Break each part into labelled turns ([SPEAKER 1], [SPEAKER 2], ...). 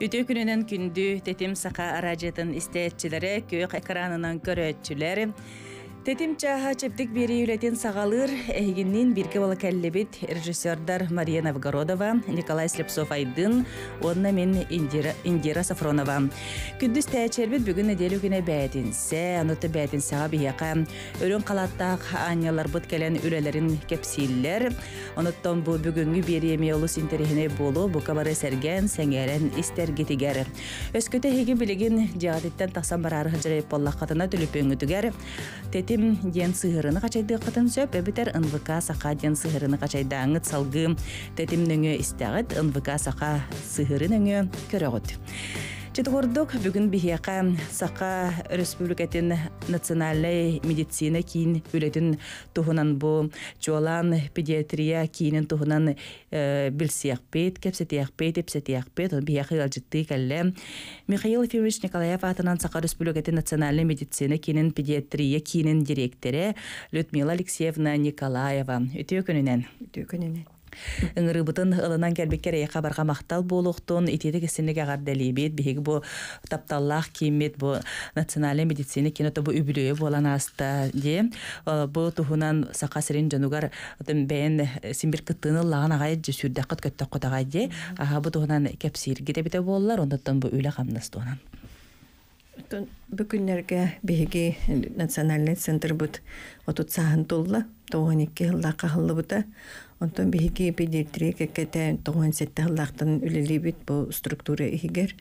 [SPEAKER 1] Үтө күнүнен күндү тетим сака аражетін истеетчилери көк экранынан көрөтчүлер Тетим чаха чептик бери үлетин сагалыр эхигиннин бирке бола кәллебит режиссердар Мария Новгородова, Николай Слепцов айдын, онна мен Индира, Индира Сафронова. Күндүс тәчербит бүгүн неделю күнэ бәйтинсе, ануты бәйтинсеға бияқа өрін қалаттақ анялар бұт кәлен үрелерин кепсиллер. Оnuттон бу бүгүнгү бери эми олус интерехине болу, бу кабары серген, сәңерен истер гитигер. Өскөтө хеги билигин жагадиттен тақсан барары боллаққатына түлүпөңүтүгер. Тетим ден сыһырыны качайды кытын сөп, эбитер НВК сака ден сыһырыны качайдаңыт салгы. Тетим нөңө истәгыт НВК нөңө көрөгөт. Четвърдок бүгін бихияқа сақа республикатын национальный медицина кейін үлетін туһунан бу чуалан педиатрия кийинин туһунан билсияқпет, кепсетияқпет, эпсетияқпет, он бихияқы алжытты кәлле. Михаил Ефимович Николаев атынан сақа республикатын национальный медицина кийинин педиатрия кийинин директоры Людмила Алексеевна Николаева. Үтө күнүнен. Ыңырыбытын ылынан кәрбеккер эйқа барға мақтал болуқтун итеті кесінлік ағар дәлейбет бейгі бұл тапталлақ киймет бұл национальный медицина киното бұл үбіліе болан аста де бұл тухунан сақа сирин жанугар бәйін симбир кыттыны лаған ағай сүрдәқыт көттөк қотағай де бұл тухунан кәпсирге де бите болалар ондаттан бұл үлі қамнас туынан
[SPEAKER 2] Бүкүннерге биһиги национальный центр бут. Отут сахан тулла тоғын икки хылла кахыллы бута онтон биһиги педиатрия кеккете тоғын сетте хыллахтан үлелибит бу структура ихигер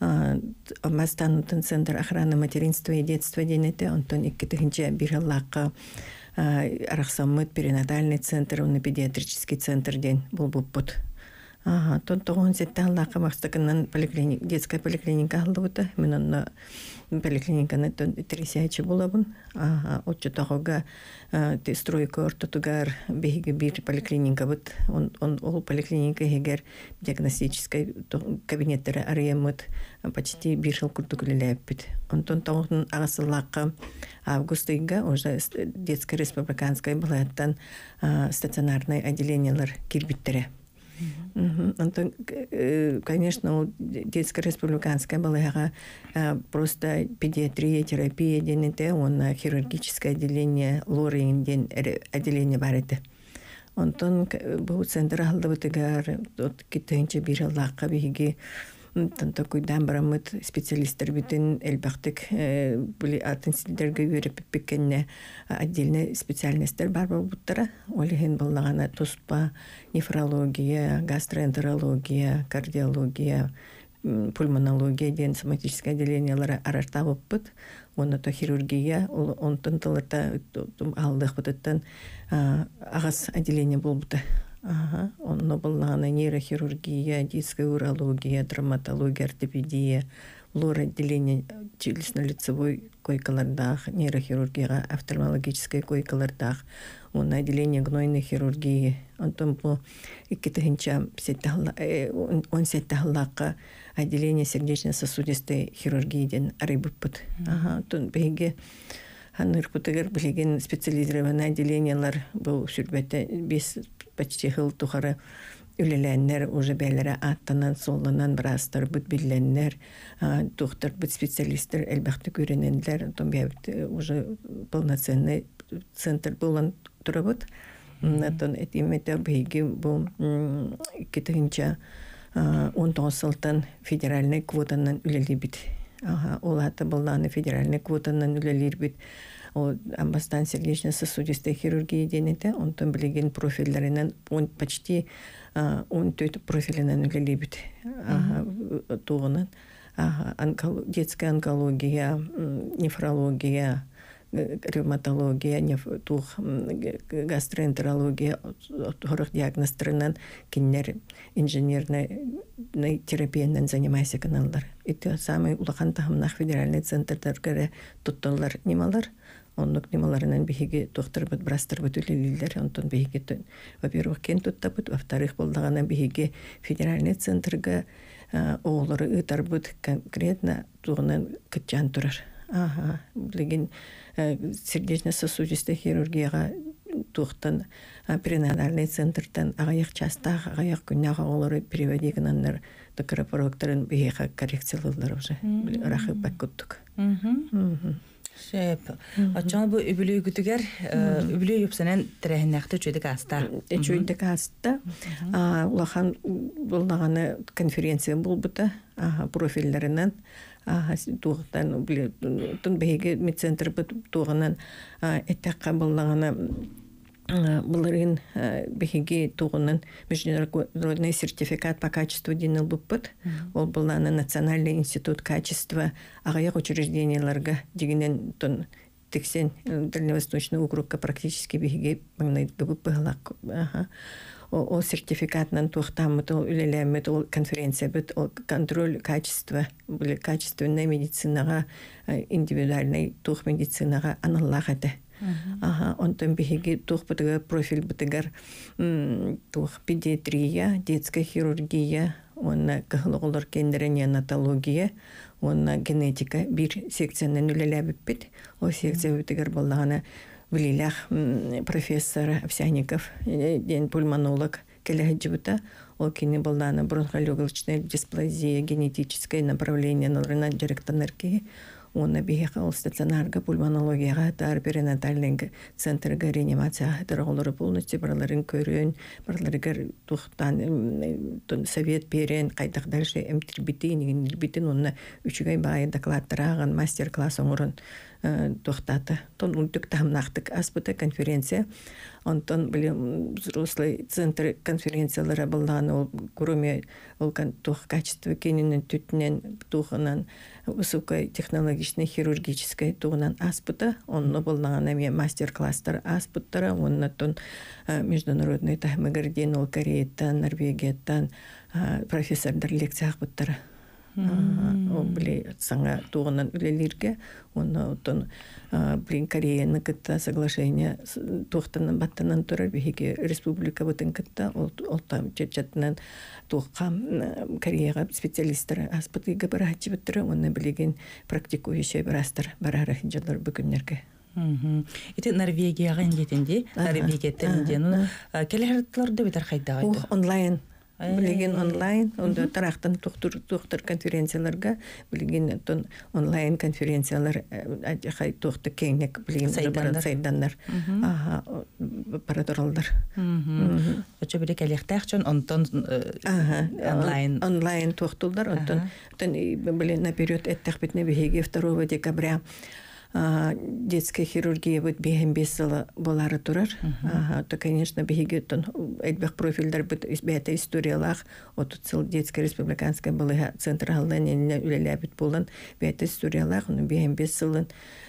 [SPEAKER 2] амастанутын центр охраны материнства и детства денете онтон икки тыгынча бир хыллакка арахсаммыт перинатальный центр уны педиатрический центр ден булбуппут Ага, тон тоғын сетте аллақа мақстакынан поликлиник, детская поликлиника алды бұта. Мен онна поликлиниканы тон тресячы болабын. Ага, отчы тоғыга те стройка ортотугар беге бир поликлиника бұт. Он, он, ол поликлиника егер диагностической кабинеттері арыямыт почти бир жыл күрдүкүлелеп бит. Онтон тоғын ағасыллаққа август айга уже детская республиканская балаяттан стационарный отделениялар кирбиттері. Антон, конечно, детская республиканская была просто педиатрия, терапия, денете, он хирургическое отделение, лорин ден отделение бар еді. Онтон бұл центр алды бұтыгар, китайынча бір аллаққа бігі Танта куйдан барамыт специалисттер бүтін элбақтык бүлі атын силдерге үйреп пеккенне отдельный специальностьтер бар бұл бұттара. Олихен болағана туспа, нефрология, гастроэнтерология, кардиология, пульмонология ден соматическое отделениялары арарта бұппыт. Оны то хирургия, он тынтылырта алдық бұтыттан ағас отделение бұл бұты. Ага, онно боллана нейрохирургия, детская урология, травматология, ортопедия, лор отделение челюстно-лицевой койкалардах, нейрохирургия, офтальмологической койкалардах, он отделение гнойной хирургии. Онтон по иккетехинча он сеттахлака отделение сердечно-сосудистой хирургии ден арыбыппыт. Ага, тон беге Ханыр путыгар билеген специализированный отделениялар бұл сүрбәтте бес почти хыл тухары үлеләннәр уже бәләре аттанан солынан брастар бит билленнәр доктор бит специалисттер әлбәттә күренәнләр том бәбит уже полноценный центр булан турабыт натон этимете беги бу китенча он тосылтан федеральный квотанан үлели бит Ага, ол аты болланы федеральный квотанан үлелер бит ол Амбастан сердечно-сосудистой хирургия денете, онтон билеген профильлеринен он почти он төт профилинен үлелебит туғынан. Детская онкология, нефрология, ревматология, тух гастроэнтерология, хорох диагнострынан киннер инженерной терапиянан занимайся каналдар. Это самый улахан тахымнах федеральный центрдар тутталар немалар. Оннук нималарынан биһиги тухтарбыт брастарбыт үлелилер онтон биһиги во-первых кен туттабыт во-вторых болдагана биһиги федеральный центрга оолары ытарбыт конкретно тугунан кытчан турар. Ага. Билеген сердечно-сосудистой хирургияга тухтан перинатальный центртан агаяк частах агаяк күннага олары переводигнаннар токара прокторын бияка коррекциялылар уже. Рахы баккуттук
[SPEAKER 1] Шеп. Очон бу үбүлүү күтүгер үбүлүү юпсанан тирәһиннәхтә чөйдек аста.
[SPEAKER 2] Чөйдек аста. Улахан булнаганы конференция булбыта. Профильләреннән туғытан тун беге медцентр туғанан эттәккә булнаганы Буларын беги туғынан международный сертификат по качеству динил буппыт. Ол буланы Национальный институт качества агаяк учрежденияларга дигенен тон тексен Дальневосточный округка практически беги маңнай бупп быгалак. Ол сертификатнан туқтамыт, ол үлелемет, ол конференция бит, ол контроль качества, качественная медицинага, индивидуальный тух медицинага аналлах Ага, онтон биһиги тух бытыгар профиль бытыгар тух педиатрия, детская хирургия, онна кыһылыгылар кендерен неонатология, онна генетика бир секциянан үлеләбиппит. О секция бытыгар боллагана Вилилях профессор Овсяников, ден пульмонолог келеһиджибыта, ол кини боллана бронхолегочная дисплазия, генетическое направление, налрына директорнарки, Уонна биһиха ол стационарга пульмонологияга таар перинатальный центрга реанимацияга таралары полностью бараларын көрөн бараларыгар тухтан совет берен кайдак дальше эмтирбитин игинирбитин онна үчүгай баай докладтараган мастер класс оңорун тухтаты тон улдук тамнахтык. Аспыта конференция. Онтон билем взрослый центр конференциялары булган ол кроме ол тух качество кенинен түтүнен туханан высокотехнологичный хирургической тугунан аспыта онно булган эме мастер класстар аспыттара оннотон международный тахмыгарден ол кореяттан норвегияттан профессордар лекция акпыттара ол биле саңа тугунан үлелерге оны отон блин кореяны кытта соглашение туохтанан баттанан турар биһиги республика бутын кытта ол там чатчатынан туохка кореяга специалисттер аспытыга барачыбыттыр оны билеген практикующий барастыр барара жылдар бүгүннерге
[SPEAKER 1] Ити Норвегияга индетинди, Норвегияттен инден, келертларды битер хайдагайды.
[SPEAKER 2] Онлайн билеген онлайн онда тарахтан тухтур тухтур конференцияларга билеген тон онлайн конференциялар хай тухты кеңнек билеген барын сайдандар аха парадоралдар
[SPEAKER 1] очо биле келехтахчон онтон онлайн
[SPEAKER 2] онлайн тухтулдар онтон тон билен наперед эттахбитне беге 2 декабря детская хирургия бит бехен бес сылы болары турар. То, конечно, беги тон эльбек профильдер бит бәте историялах отут сыл детская республиканская былыга централдан эне үлелә бит булын бәте историялах, оны бехен бес сылын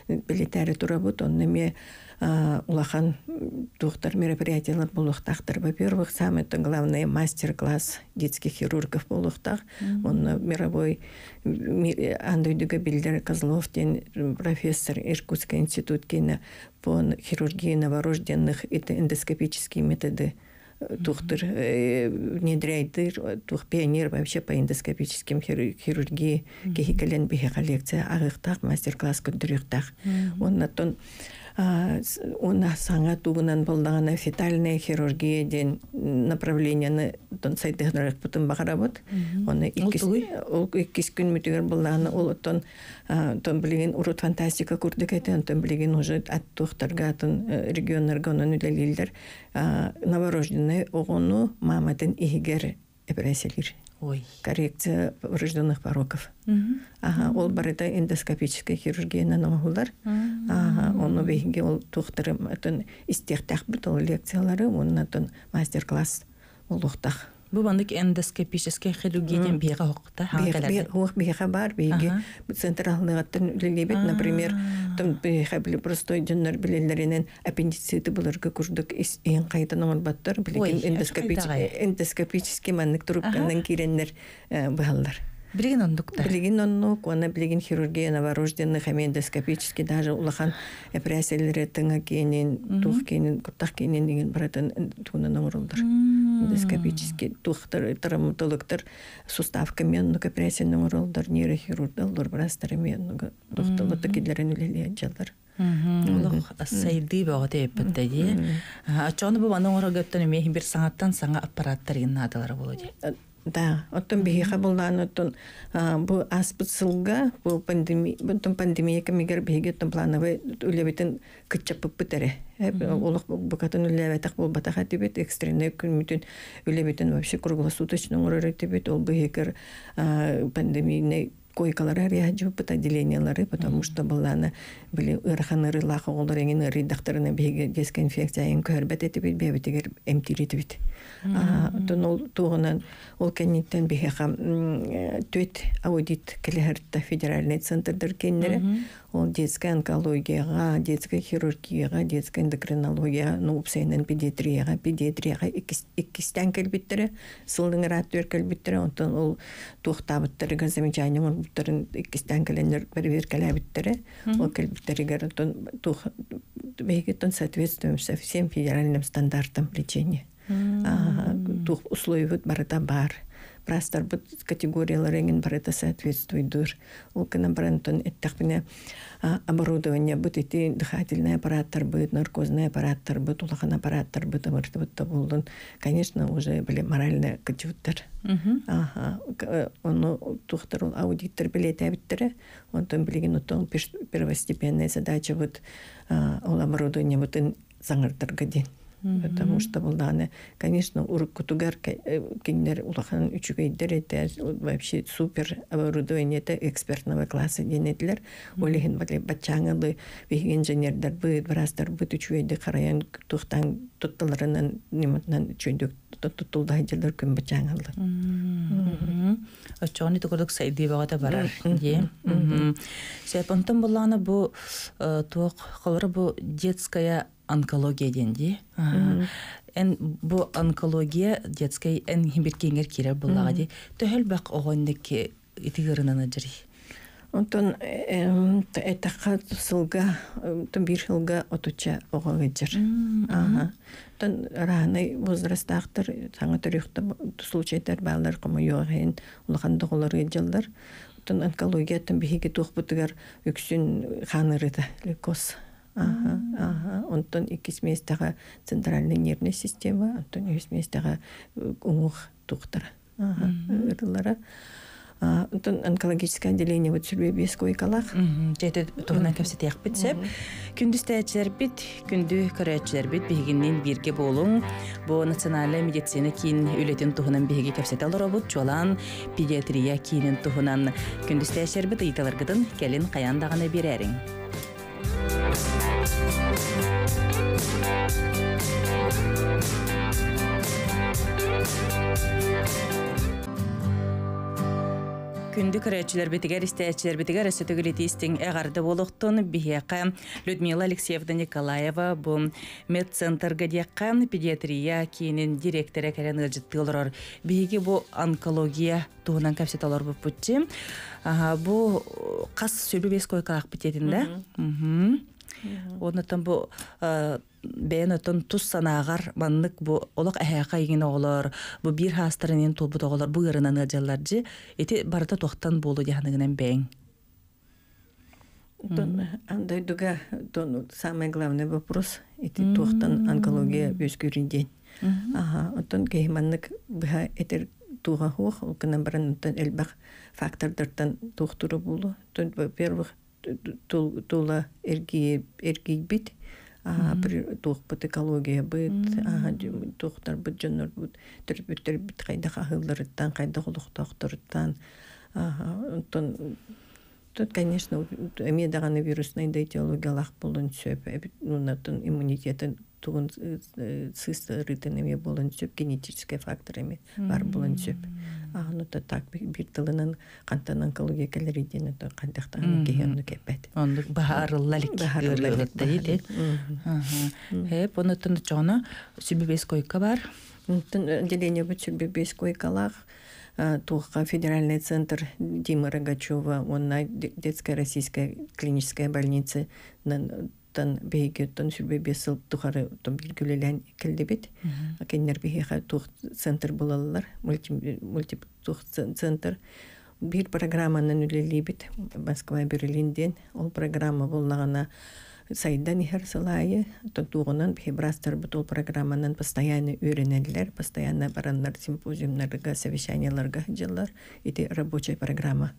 [SPEAKER 2] билетары тура бут, онны ме улахан тухтар мероприятиялар болуқтақтыр. Во-первых, самый главный мастер-класс детских хирургов болуқтақ. Он мировой андойдуга билдер Козловтен профессор Иркутский институт кино по хирургии новорожденных. Это эндоскопические методы тухтыр внедряйдыр тух пионер вообще по эндоскопическим хирургии. Кехикален бихе коллекция агыктак мастер-класс көндүрүктак оннотон уна саңа тугунан болдагана фетальная хирургия ден направлениені тон сайтыгынарак бутын багарабыт оны ол иккис күн мүтүгер болдагана ол тон тон билеген урут фантастика курдук этен тон билеген уже ат тухтарга тон регионнарга онун үлелилдер новорожденный огону маматын игер эпреселир
[SPEAKER 1] Ой.
[SPEAKER 2] коррекция врожденных пороков. Ага, ол барыта эндоскопическая хирургия нанамахулар. Ага, оны бейге ол тухтырым атын истехтах бит ол лекциялары, онын атын мастер-класс олуқтақ.
[SPEAKER 1] Бу бандык эндоскопический хирургияден хокта
[SPEAKER 2] хангалар. Хух бига бар биги централныгаттан үлелебет, например, там бига биле простой жоннор билелеринен аппендициты буларга курдук эң кайтан оморбаттар, билеген эндоскопический эндоскопический маннык трубкандан киреннер баалар.
[SPEAKER 1] Билеген ондукта.
[SPEAKER 2] Билеген оннук, оны билеген хирургия новорожденных, ами эндоскопический, даже улахан операциялары тыңа кейінен, тух кейінен, куртах кейінен деген баратын туынан оңырылдар. Эндоскопический, тухтар, травматологтар, суставкамен, ну, операцияның оңырылдар, нейрохирургдалдар, барастарымен, тухталаты кедлерін үлеле жалдар.
[SPEAKER 1] Олох сайды. Ачоны саңаттан саңа аппараттар иннадылары болоди.
[SPEAKER 2] Да, оттон биһиха буллаан оттон бу аспыт сылга бу пандемия бунтон пандемия кемигер биһиге оттон плановый үлебитин кытчаппыт битере. Олох букатын үлебетак бул батаха тибет экстренный күнмүтүн үлебитин вообще круглосуточно урары тибет ол биһигер пандемийный койкалары реаджуппыт отделениялары, потому что булланы били ыраханыры лаха олар эңин ыры дактарына биге детская инфекция эн көрбет этибит бебитигер эмтиритибит. Тон ол туғынан ол кенниттен биһеха төт аудит келерта федеральный центрдер кеннере Ол детская онкологияга, детская хирургияга, детская эндокринология, ну упсайнын педиатрияга, педиатрияга иккистен келбиттере, сылдың раттыр келбиттере, онтон ол туқтабыттырыга замечание буттарын иккистен келендер бер келебиттере, ол келбиттеригер онтон тух бейгеттон соответствуем со всем федеральным стандартам лечения. Тух условия барыта бар прастар бут категориялар эңин барыта соответствуйдур. Ол кына барантон эттахпине оборудование бут ити дыхательный аппараттар быт, наркозный аппараттар быт, улахан аппараттар быт, амырты бытта болдун. Конечно, уже были моральные качуттар. Ага, оны тухтар ол аудиттер билет әбиттере, онтон билеген отон первостепенная задача вот ол оборудование вот саңыртырга ден. Потому что был даны, конечно, урок кутугар киндер улахан үчүгейдер это вообще супер оборудование это экспертного класса денетлер. Олихин бали бачаңылы бих инженердер быт, брастар быт үчүгейди караян тухтан тутталарынан нематнан чөндүк туттулдайдылар күн бачаңылы.
[SPEAKER 1] Очони tukurduk сайди багата барар. Ди. Сепонтон буланы бу туок колор бу детская онкология денди. Эн бу онкология детской эн химбир кеңер кирер буллага ди. Төхөл бак огондык итигеринана жири.
[SPEAKER 2] Онтон этака сылга тон бир жылга отуча огога жир. Ага. Тон раны возрастактар саңа төрүхтө случайдар балдар кому йогын улахан доголор жылдар. Тон онкология тон биһиге тухбутугар үксүн ханырыда лейкоз. Онтон иккис местага центральный нервный система, онтон үс местага уңух тухтара. Ырылара. Онтон онкологическое отделение вот сүрбе бес койкалах.
[SPEAKER 1] Жете туһунан кепсет яқпит сеп. Күндүз тәчилер бит, күндү көрәчилер бит бигиннен бирге болуң. Бу национальный медицина кийин үлетин туһунан биге кепсет алыр обут чолан педиатрия кийинен туһунан күндүз тәчилер бит ыйталаргыдын келин каян даганы берерин. Күндү көрәчилер битигер истәчилер битигер өсөтөгүлетистин эгарды болохтун бихека. Людмила Алексеевна Николаева бу медцентрга диякка педиатрия кийинин директоры кәрен ылжыттылар биги бу онкология туунан капсеталар бу путчи. Бу кас сүлбү бес койкалак битетин да Онотон бу бәйін өтін тұс санағар маннык бу олық әхәқа еген оғылар, бу бир хастырынен толбут оғылар, бу ырынан ыджалар жи, эти барыта тоқтан болу яғынығынан бәйін.
[SPEAKER 2] Андай дуга, тон самый главный вопрос, эти тоқтан онкология өскүрінден. Ага, отон кейманнык быха этер туға хух, олкынан баран отон элбақ фактордартан тоқтыры болу. Во-первых, тула эрги эрги бит а бир тухпут экология бит а тухтар бит жонор бит төрбүттер бит кайда хахылларыттан кайда холуктоктуруттан онтон Тут, конечно, эме даганы вирусный да этиологиялах болун сөп, нунатын иммунитетін тугун сыстырытын эме болун сөп, генетический фактор эме бар болун сөп. Аны та так бир тылынан кантан онкология калериден то кандактан кеһемне кепет.
[SPEAKER 1] Онды бахарыллалик
[SPEAKER 2] Бахарыллалик,
[SPEAKER 1] дейт. Хеп, онутун жона сүбүбес койка бар.
[SPEAKER 2] Онтон отделение бут сүбүбес койкалах Тухка федеральный центр Димы Рогачева, он на детская российская клиническая больница тан бейге тон сүрбе бесыл тухары тон билгүлелен келдебит. Кеннер бейге тух центр булалар, мульти тух центр. Бир программанын үлелебит Москва Берлинден. Ол программа булнагана сайдан ихер сылайы тугунан бихибрастар бутул программанан постоянно үйренелер постоянно бараннар симпозиумнарга совещанияларга жылар ити рабочая программа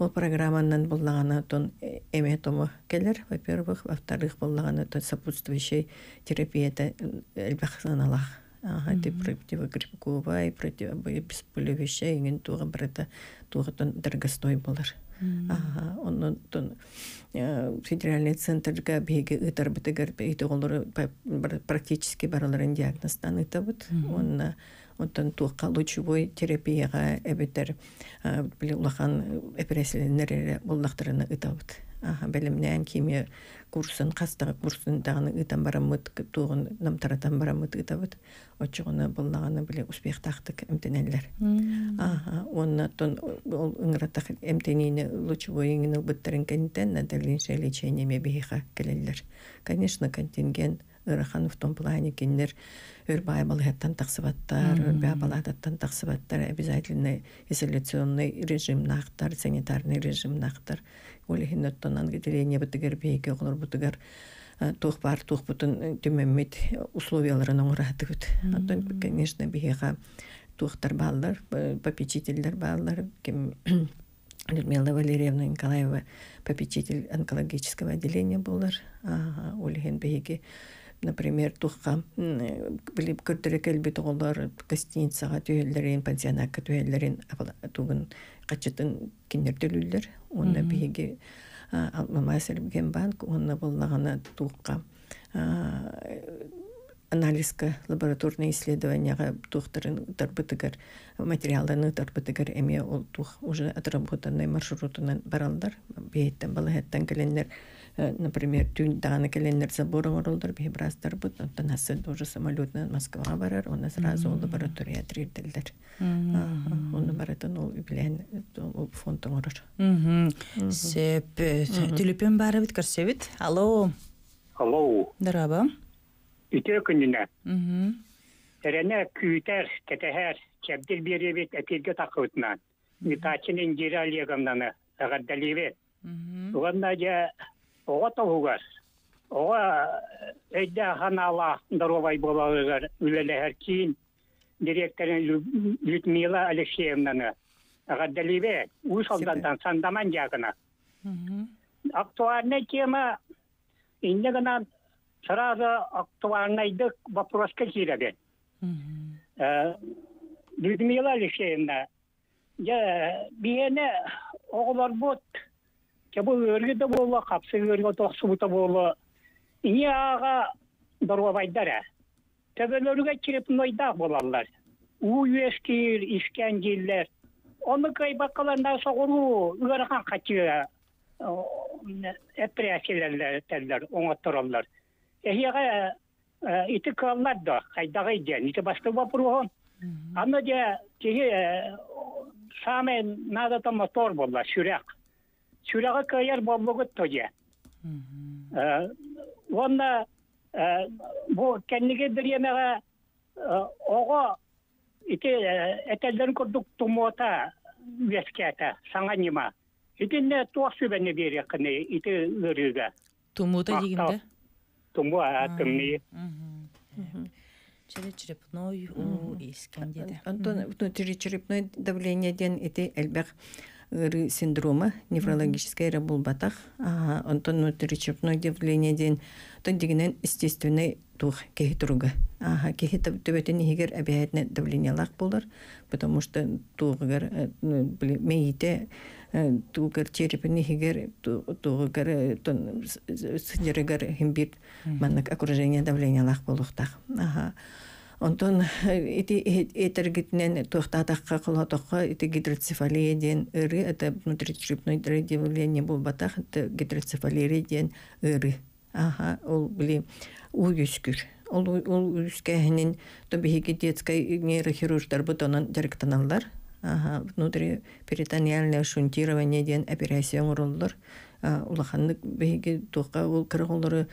[SPEAKER 2] ол программанан буллагана тон эме томо келер во-первых во-вторых буллагана тон сопутствующий терапията элбах саналах Ага, ти противогрибковая, противобесполевещая, иген туға бірді туға тон дорогостой болар. Ага, онон тон федеральный центрга беги ытар битегер олары практически бараларын диагностан ытабыт. Онна онтан туаққа лучевой терапияға әбетер біле улахан операциялеріне боллақтарына ытабыт. Ага, белемнән химия курсын кастыгы курсын даганы ытан барамыт тугын намтаратан барамыт ытабыт. Очугуна буллаганы биле успех тактык эмтенеллер ага онна тон ол ыңратак эмтенине лучевой иңине быттерин кентен на дальнейшее лечение мебиха келеллер конечно контингент ырахан в том плане киннер өрбай балыхаттан тақсыбаттар, өрбай балататтан тақсыбаттар, обязательно изоляционный режим нақтар, санитарный режим нақтар. Олихин оттонан гиделение бітігер бейке олар бітігер тух бар, тух бутын түмеммет условияларын оңыратты бүт. Аттан, конечно, бейға тухтар балдар, попечительдер балдар, кем Людмила Валерьевна Николаева, попечитель онкологического отделения болар. Олихин бейге например, тухка билип көрдөрө келбит оголор гостиницага түйеллерин, пансионатка түйеллерин тугун качытын кинер төлүллер. Онда биги алмама банк, онда боллагана тухка анализка лабораторный исследованияга тухтарын тарбытыгар материалдарын тарбытыгар эме ол тух уже отработанный маршрутунан баралдар бейттен балахеттен келенлер например, тюн даны келеннер заборы оролдор бихибрастар бут, оттан асы тоже самолетна Москвага барар, оны сразу ол лаборатория трирделдер. Оны баратын ол билен ол фонд оңорор.
[SPEAKER 1] Сеп, түліпен бары бит көрсебит. Алло.
[SPEAKER 3] Алло.
[SPEAKER 1] Дараба.
[SPEAKER 3] Үтө күнүнө. Терене күйтер, кетехер, чебдил беребет, әтелге тақытынан. Митачының жері алиягамнаны, ағаддаливет. Уганна жа оға тоғугар. Оға әйді ханала здоровай болағығар үлеләһәр кейін директорын Людмила Алексеевнаны ағаддаливе, уй солдандан сандаман жағына. Актуальная тема, инде гана сразу актуальныйдык вопроска киребен. Людмила Алексеевна, я биене оғылар бот, Кебу өргө да болла, капсы өргө токсубута болла. Ини ага дорва байдара. Төбөлөргө кирип нойда болалар. У юескир, искенжиллер. Оны кай бакаланда согуру, ыгарахан качы эпреасилерлер оңоттороллар. Эхияга ити каллар да, кайдага иден, ити башка вопрогон. Аны же, теги саме надо там мотор болла, шүрек. Сүрәгә каяр боллыгыт тоя. Онда бу кенниге бер ямага ого ите этелден көрдүк тумота веската саңа нима. Итинне туасы бене бере кыны ите өрүгө.
[SPEAKER 1] Тумута дегенде?
[SPEAKER 3] Туму атымны.
[SPEAKER 1] Черепной у искендеде.
[SPEAKER 2] Антон, внутричерепное давление ден ите элбек ыры синдрома неврологическая рабулбатах онтон внутричерепное давление ден тон дегенен естественный тух кеһи туруга аха кеһи төбөтен хигер обязательно давление лак болар потому что тугар мейите тугар черепни хигер тугар тон синерегер химбит маннык окружение давление лак болуктах аха Онтон ити этергитнен тохтатакка кылатакка ити гидроцефалия ден ыры это внутричерепной давление булбатах это гидроцефалия ден ыры Ага, ол били уюскүр. Ол ол үскәһенин тобиһиги детская нейрохирургтар бутонан жарыктаналар. Ага, внутри перитониальное шунтирование ден операция уруллар. Улаханнык беһиги тука ул кырыгылары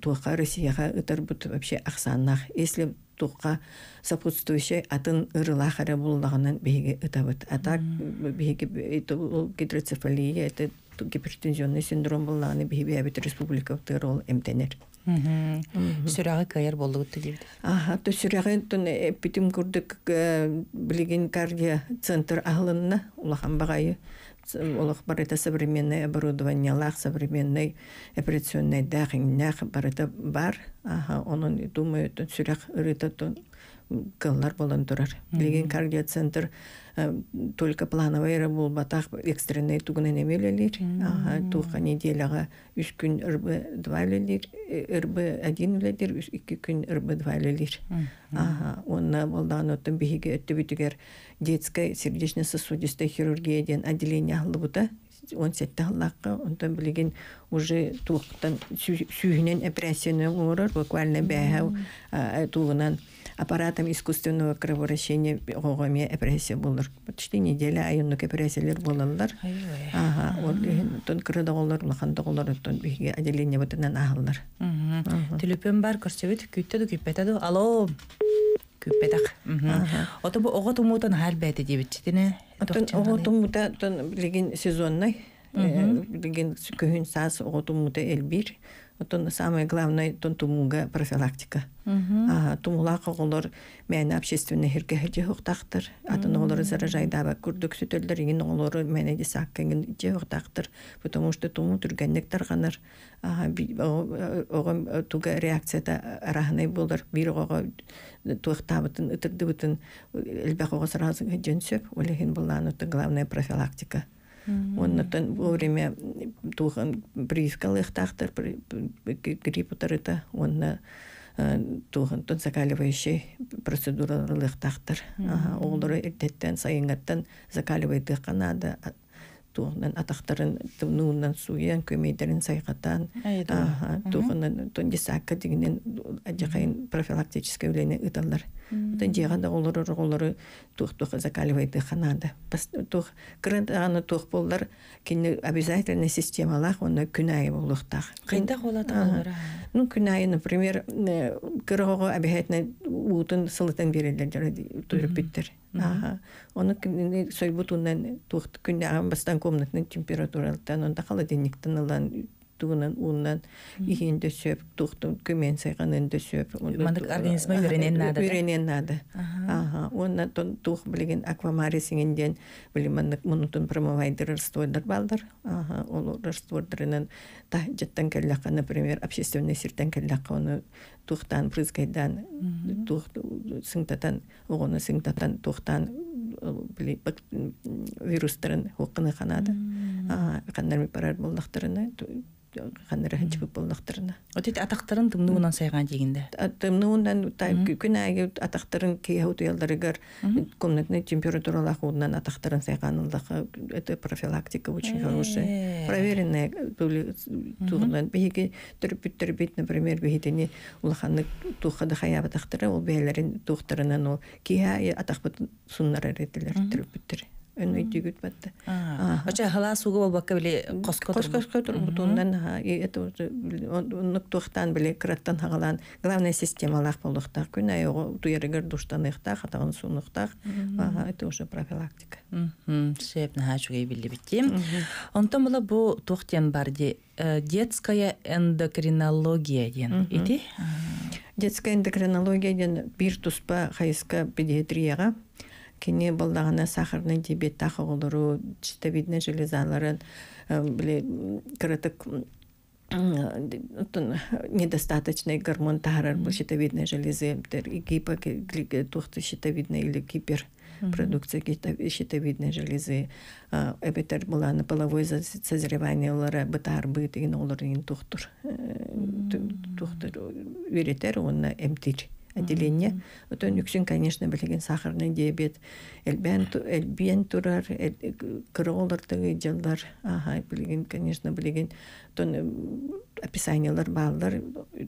[SPEAKER 2] тука Россияга ытар бут вообще ахсаннах. Если тука сопутствующий атын ырылахара буллаганан беһиги ытабыт. А так беһиги гидроцефалия это гипертензионный синдром боллаганы бихибиабит республика тыр ол эмтенер
[SPEAKER 1] сүрәгы кайыр болду дейбит
[SPEAKER 2] Аха, то сүрәгән тон эпитим күрдек билеген кардио центр ахлынна улахан багайы. Олох барыта современное оборудование лах современный операционный дахиннах барыта бар. Аха онун думаю сүрәк рыта то кыллар болан турар билеген кардио центр только плановый бул батак экстренный тугунан эмелелер аха туха неделяга үч күн ырбы два лелер ырбы один лелер үч икки күн ырбы два лелер аха онна болдан оттон биһиге өттүбүтүгер детская сердечно-сосудистая хирургия ден отделение ахлыбыта он сетте халлакка онтон билигин уже туохтан сүүһүнен операцияны уурар буквально тугунан аппаратом искусственного кровообращения огоме операция булыр. Почти неделя айыннык операциялер болалар. Ага, ол тон кырдагылар, лахандагылар тон биге отделение бутынан ахыллар.
[SPEAKER 1] телефон бар көрсөбүт күттөдү күппетеду алло. Күппетак ото бу ого тумутан хал бэти дибитчитине
[SPEAKER 2] Тон оготумута тон билигин сезонный билигин көһүн саас оготумута элбир. Отон самое главное тон тумуга профилактика. Ага, тумула коголор мәне общественный хирге хоқтақтыр. Атын олары заражайдаба күрдік сүтөлдер еген олары мәне де саққеген же хоқтақтыр. Потому что туму түргеннек тарғаныр. Оғым туга реакцияда арахынай болар. Bir оға туықтабытын, ытырды бұтын әлбәқ оға сразу жөн сөп. Олеген болан главная профилактика. Оннотон вовремя тухан прививкалых тахтар грипп тарыта, онна тухан тон закаливающий процедуралых тахтар. Олары эрдеттен сайынгаттан закаливайтых канада туғынан атақтарын нуынан суян көмейдерін сайғатан туғынан тон десакка дегенен профилактический үлені ыталар тон жеганда олары олары тух тух закаливайды ханада тух кырантаганы тух боллар кине обязательно системалах оны күнайы болуқтақ
[SPEAKER 1] кайда холата
[SPEAKER 2] ну күнайы например кырого обязательно утын сылытан берелер туйрып биттер Ага. Оны күнне бастан комнатның температуралдан онда холодильниктан алан тугунан уннан ихин дөсөп тухтун көмен сайганын дөсөп
[SPEAKER 1] мандык организма үйренен нада
[SPEAKER 2] үйренен нада ага онна тон тух билген аквамарисиңенден билим мандык мунутун балдар. Ага ол раствордырынан та жаттан келлака например общественный сиртен келлака оны тухтан прыскайдан тух сыңтатан огону сыңтатан тухтан вирустарын хукканы ханада ага кандар парар болдактарына ханнара хачбык болдактарына
[SPEAKER 1] отит атактарын тымнуунан сайган дегенде.
[SPEAKER 2] Тымнуунан күнәге атактарын кейхут ялдарыгар комнатный температуралах унан атактарын сайганылдакы это профилактика очень хорошая. Проверенная тугунан биһиги төрүпүттөрбит например биһитини улаханны тухада хаяба тактары ол бээлерин тухтарынан ол киха атакбыт суннар эретилер төрүпүттөр өнөй дүгүт батты
[SPEAKER 1] Оча хала сугу болбакка биле коско
[SPEAKER 2] Кошкошко турбутундан и это оннук тухтан биле краттан хагалан главная системалах болуктак күн айого туярыгар душтаныктак хатагын сунуктак это уже профилактика
[SPEAKER 1] Сеп на хачугай билли биттим. Онтон була бу тухтен барди детская эндокринология ден. Ити?
[SPEAKER 2] детская эндокринология ден бир туспа хайыска педиатрияга Кене балдагана сахарный диабет тахы олору щитовидный железаларын биле кырытык недостаточный гормон тахарар бу щитовидной железы гипогликетухты щитовидной или гипер продукция щитовидной железы. Эбетер буланы половое созревание олара бытар быт деген олар ин тухтур тухтур үйретер онна эмтир отделение. Отон үксүн, конечно, билеген сахарный диабет. Элбен, элбен турар, кыролардагы жылдар. Ага, билеген, конечно, билеген. Тон описаниялар балдар,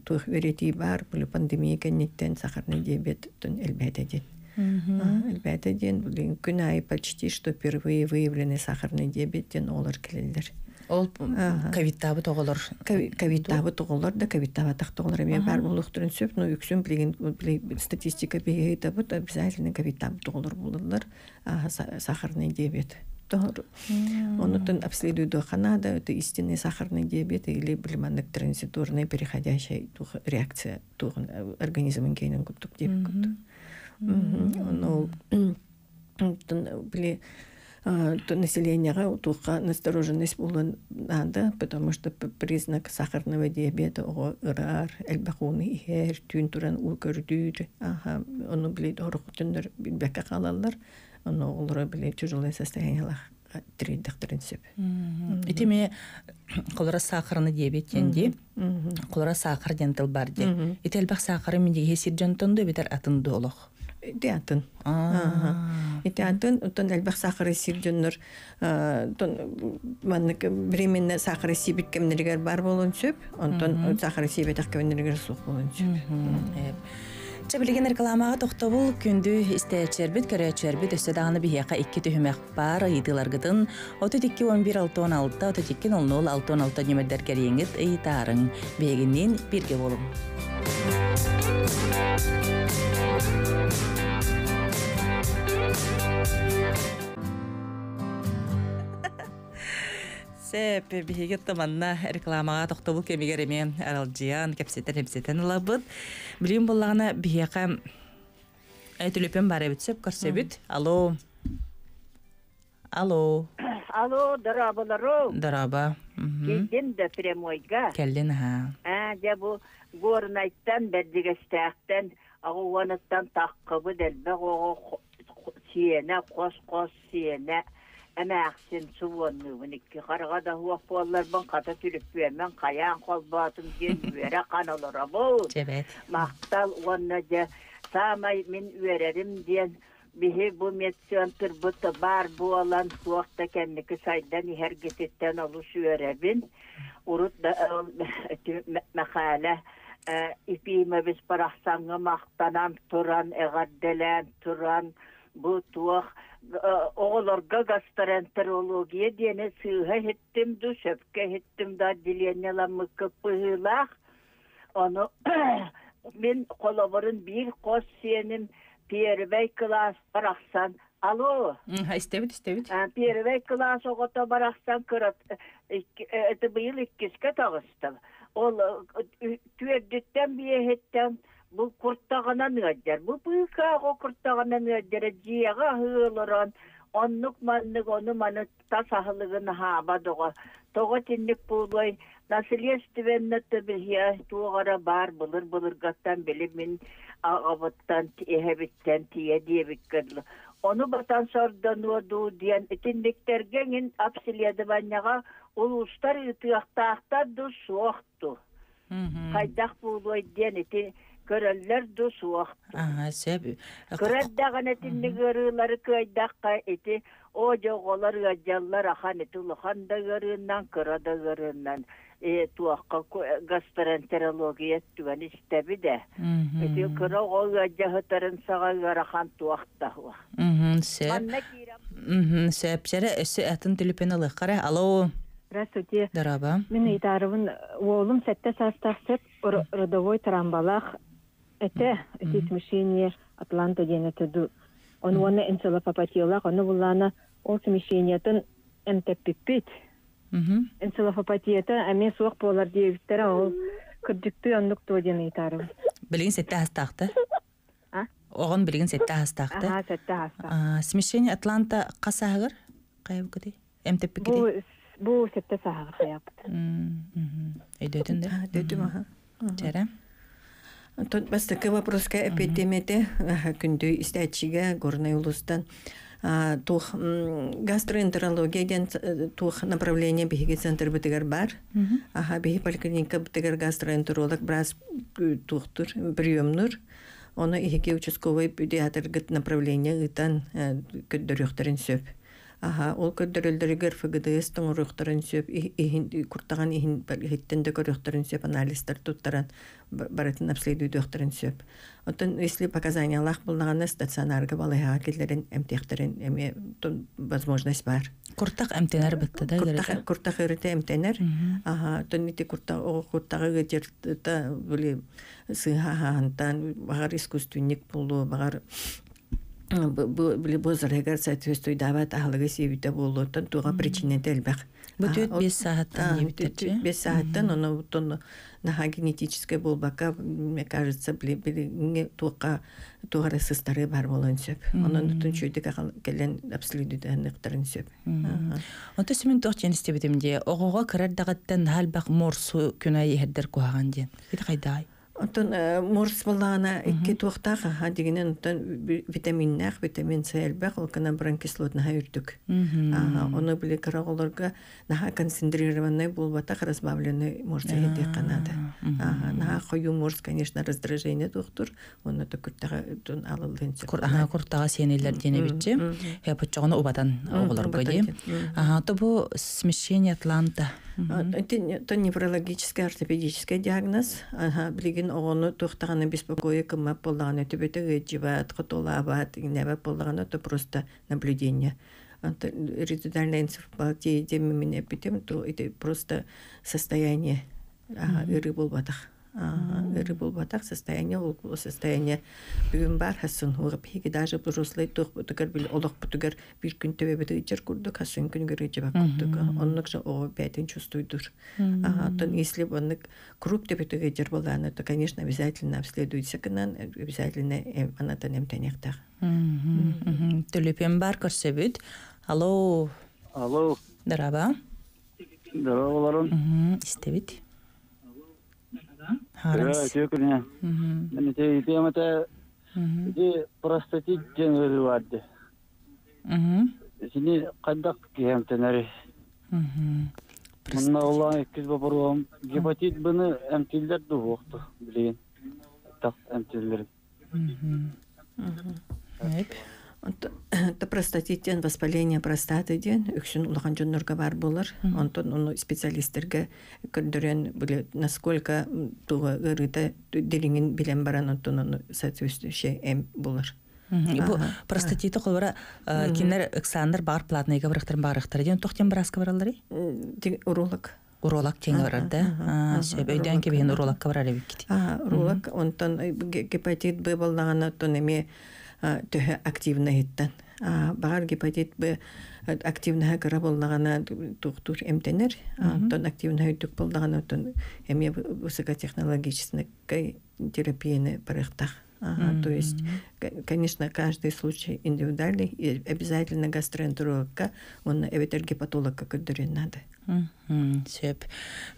[SPEAKER 2] тух верети бар, бұл пандемия кеннеттен сахарный диабет, тон элбет edin. Элбет билеген, күн ай почти, что впервые выявленный сахарный диабет, тен олар келелер.
[SPEAKER 1] Ол ковидтабы тоголор.
[SPEAKER 2] Ковидтабы тоголор да ковидтабы так тоголор. Мен бар булуктурун сөп, но үксүн билген статистика бейгейта бут обязательно ковидтабы тоголор булдылар. Сахарный диабет. тохор онутун обследуйду канада это истинный сахарный диабет или билиманнык транзиторная переходящая реакция тугун организмин кейнен куттук дип кутту ону били то населенияга туха настороженность булан надо, потому что признак сахарного диабета ого ырар, элбахуны ихер, түн туран ул көрдүр, аха, ону билет орохутундар билбекке калалар, ону олора билет тяжелое состояние триддактерин сөп.
[SPEAKER 1] Итиме колора сахарны диабет тенди. Колора сахар дентал бар ди. Ителбак сахары мен диге сиржонтонду битер атынды олох.
[SPEAKER 2] Театын. Итеатын, утон элбах сахары сирдөннөр, тон маннык временно сахары сибит кемнергер бар болон сөп, онтон сахары сибет кемнергер сух болон сөп.
[SPEAKER 1] Чабилеген рекламаға тоқтабыл күнді істәчербіт, көрәчербіт, өсі дағаны бияқа 2 түхімәк бар ыйдыларгытын, 32-11-6-16, 32-00-6-16 немеддер кәреңіт ыйтарын бегінен бірге болым. Сәп, биһиге таманна рекламаға тоқтабыл кемигереме аралжиян, кепсетен, хепсетен лабыт. Билим боллағына биһиға әйтүлепен бар әбітсеп, көрсебіт. Алло. Алло.
[SPEAKER 4] Алло, дорабаларо.
[SPEAKER 1] Дараба.
[SPEAKER 4] Келдим да прямойга.
[SPEAKER 1] Келден, ха.
[SPEAKER 4] А, я бу горнайттан бердигестәктән агуанаттан таккыбы дәлбә ого сиене кос кос сиене Әмә ақсын суонны уникки қарға да хуақ болар бан қата түліп бүйемен қаян қолбатым ген үйері қаналара бұл.
[SPEAKER 1] Жебет.
[SPEAKER 4] мақтал онна же самай мен үерерим диен биһи бу медцентр бута бар буолан суокта кенники сайдан ихергетиттен олус үеребин урут да мәхәлә ипиме біз барахсаңы мақтанан туран эғадделен туран бу туох оголорга гастроэнтерология диэне сыыха хиттим ду сөпке хиттим да отделениеламыкка пыһыылаах Onu мен колоборун бир кос сеним первый класс барахсан. Алло,
[SPEAKER 1] истебит, истебит.
[SPEAKER 4] первый класс огото барахсан кырат. Это быйыл иккиске тагыстым. Ол түердеттен биехеттен бу курттагынан ыаджар. Бу быйкаго курттагынан ыаджар жияга хыылыран. Оннук маннык оны маны тасахылыгын хаабадыга. Того тинник булой наследственныты бия тугара бар булыр булыр гаттан билip мен агабыттан эхебиттен тие диебиккерлы. Оны батан сордан оду диен итинниктерген обследованияга улустар ытыактаактар ду суохту.
[SPEAKER 1] Мгм.
[SPEAKER 4] Кайдах булой диен көрөллөр суохту.
[SPEAKER 1] Ага, сөп.
[SPEAKER 4] Көрәддәгән этинне görүләр көйдәккә ити о жоголар гәҗәлләр ахан ити лухан да görүннән кыра да görүннән э туакка гастроэнтерология түгән истәби дә. Ити
[SPEAKER 1] Мгм.
[SPEAKER 4] кыра о гәҗәһәтәрен сага гәрахан туакта хуа.
[SPEAKER 1] Мгм, сөп.
[SPEAKER 4] Анна кирам.
[SPEAKER 1] Мгм, сөп. Жәрі өсі әтін түліпен алық. Қара, алло.
[SPEAKER 5] Здравствуйте.
[SPEAKER 1] Дараба.
[SPEAKER 5] Мен Ыйтарыбын оğlum сәтте састақсып родовой трамбалах эте эти смещение Атланта дене туду. Он оны энцелофопатиялах, оны булланы ол смещениятын эмтеппиппит.
[SPEAKER 1] Мгм.
[SPEAKER 5] Энцелофопатията әме суық болар дейбіттер ол күрдікті онлық тоден Ыйтарыбын.
[SPEAKER 1] Білген сетті хастақты.
[SPEAKER 5] А?
[SPEAKER 1] Оғын білген сетті хастақты.
[SPEAKER 5] Аха, сәтте хаста.
[SPEAKER 1] А, Смещение Атланта қасағыр? Қайып кіде? Әмтеппі кіде?
[SPEAKER 5] Бу бу сәтте сағыр қаяп.
[SPEAKER 1] Өйдөтін де?
[SPEAKER 2] Дөтүм аха.
[SPEAKER 1] Жәрі?
[SPEAKER 2] Тот бастыкы вопроска эпидемияте күндү истәчиге горный улустан тух м, гастроэнтерология ден тух направление биһиги центр битигер бар. Аха биһи поликлиника битигер гастроэнтеролог брас тухтур приемнур. Оны иһиги участковый педиатр направление ытан көддөрүхтерин сөп. Аха, ол көддөрөлдөрүгөр ФГДС тоңурухтарын сөп, куртаган ихин хиттен де көрүхтарын сөп, анализдер туттаран баратын обследуйдуохтарын сөп. Отон, если показания лах булнаганы стационарга балайга келдерин эмтехтерин эме тон возможность бар.
[SPEAKER 1] Куртақ әмтенер бітті да?
[SPEAKER 2] Өрөтө эмтенер. Аха, тон ити куртага о куртага гетер та були сыха хантан багар искусственник булу, багар били бозарыгар соответствует дават ахлыгы себите болуттан туга причина телбек
[SPEAKER 1] Бу түт бес сааттан ебиттер,
[SPEAKER 2] без сааттан оно бутон наха генетическое болбака мне кажется били били туга тугары сыстары бар болон сөп. Онон тутун чүйдүк келен обследуйдан ыктарын сөп.
[SPEAKER 1] Онто симин тох жен истебитимде огого кырар дагаттан халбак морсу күнай хердер куаган ден. Бит кайдай.
[SPEAKER 2] Онтон морс боллагана икки туохтаах ха дигинен онтон витаминнах витамин С элбэх ол кана бронкислот наха үрдүк. Ага, оны биле караголорга наха концентрированный болбата разбавленный морс хеде канада. Ага, наха кою морс, конечно, раздражение доктор, оны да күттага тун алылын.
[SPEAKER 1] Кур ага куртага сенелер дене битчи. Я почогону убадан оголорго ди. Ага, то бу смещение Атланта.
[SPEAKER 2] Это неврологический ортопедический диагноз. Ага, билигин огону тухтаганы беспокоя кымма боллаганы төбөтөгө жибат, котолабат, небе боллаганы то просто наблюдение. Это резидуальная энцефалопатия демимине битем, то это просто состояние ага, ыры болбатах. Ыры болбатах состояние ол состояние бүгүн бар хасын угып хиги даже взрослый тух бутугар бил олох бутугар бир күн төбе бит ичер курдук хасын күн гөрө жаба курдук. Оннук же о бетин чувствуйдур ага то если оннук круг төбе болганы то конечно обязательно обследуйте кынан обязательно анатан эмтенектах
[SPEAKER 1] Төлөпен бар көрсөбүт. Алло,
[SPEAKER 6] Алло,
[SPEAKER 1] дараба.
[SPEAKER 6] здорово,
[SPEAKER 1] Истебит.
[SPEAKER 6] Сини. Мына гепатит билген. Так эмтилдер.
[SPEAKER 2] Это простатиттен воспаление простаты ден үксүн улахан жоннорга бар болар. Онтон уну специалисттерге көрдөрөн биле насколько туга ырыта делиңин билен баран онтон уну соответствующий эм болар.
[SPEAKER 1] Бу простатиты колбара кинер Александр бар платныйга барыктыр барыктыр ден тохтен бараска баралары.
[SPEAKER 2] Тик уролог.
[SPEAKER 1] Уролог теңе барарда. Сөбөйдөн кебеген урологка барар.
[SPEAKER 2] А, уролог онтон э, ге- гепатит Б боллагана тон эме төһө активна хиттен. А, багар гепатит Б э, активна кыра боллагана тухтур эмтенер. Онтон активна хөйдүк боллагана тон эме высокотехнологичный терапияны барыктах. Ага, то есть, конечно, каждый случай индивидуальный, и обязательно гастроэнтерологка, он эветер гепатологка көдөрүн надо.
[SPEAKER 1] Сөп.